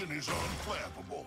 Execution is unflappable.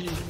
Amém.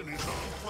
Mission is unflappable.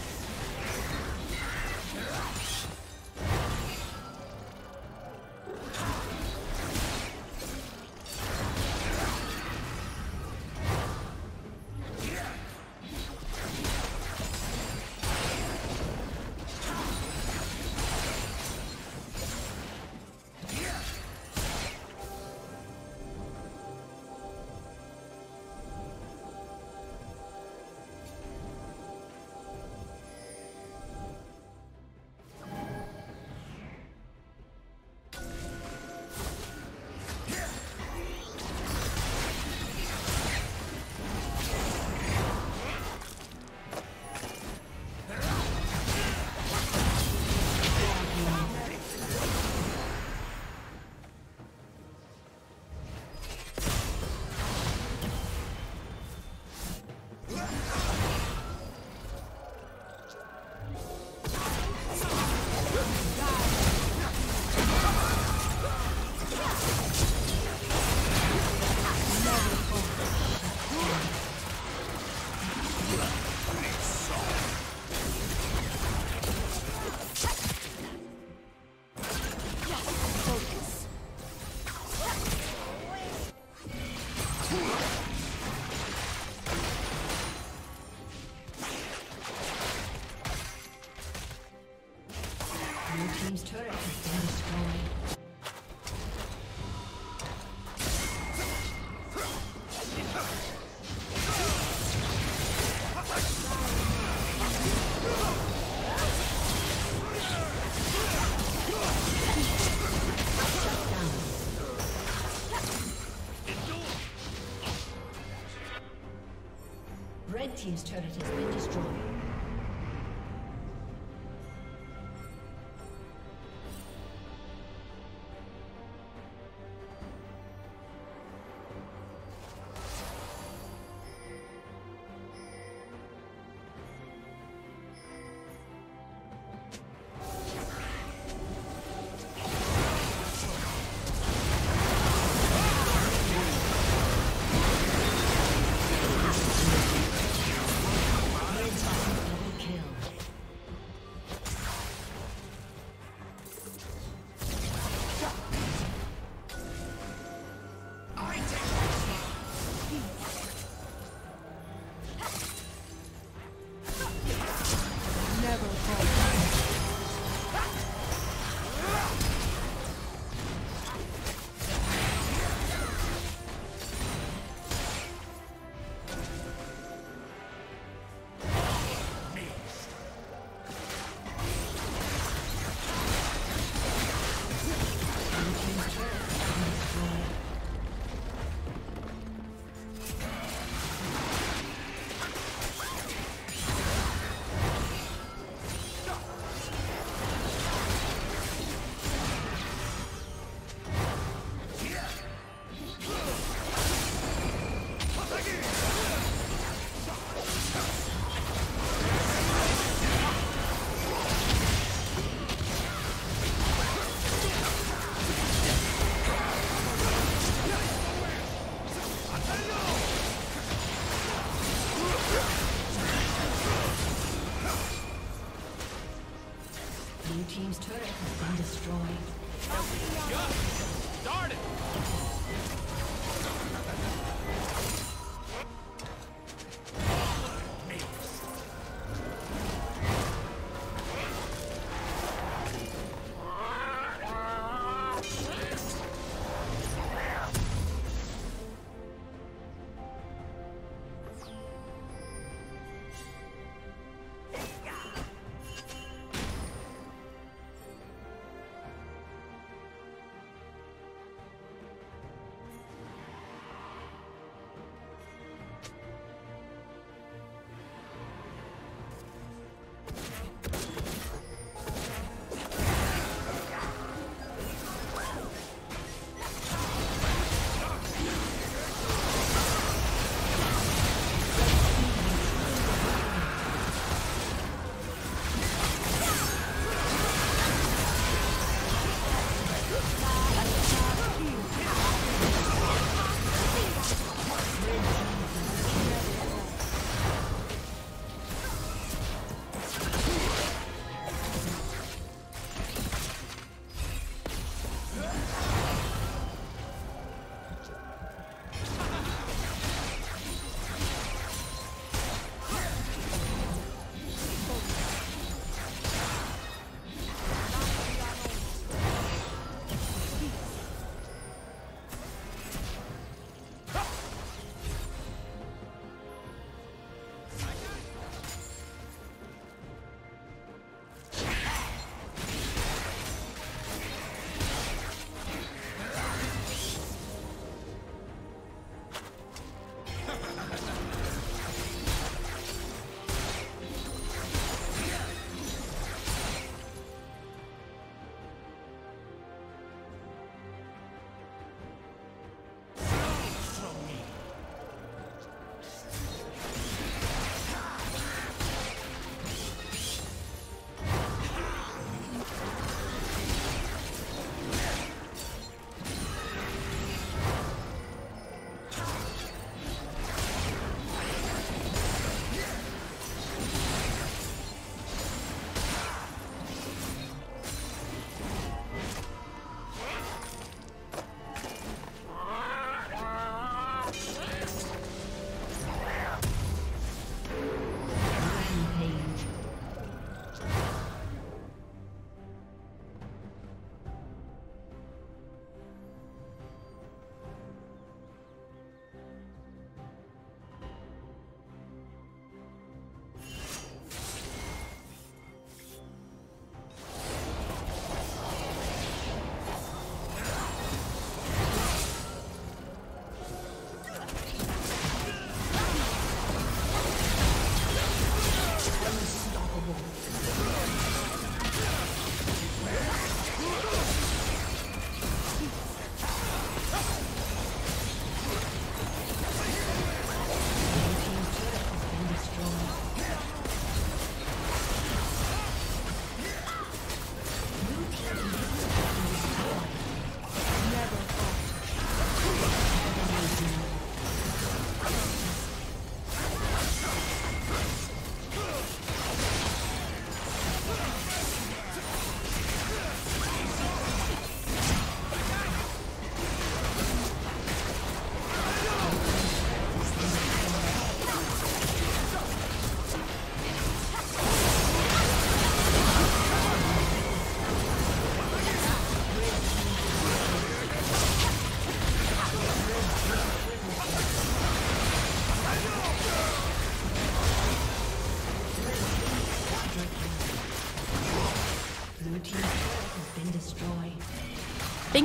Blue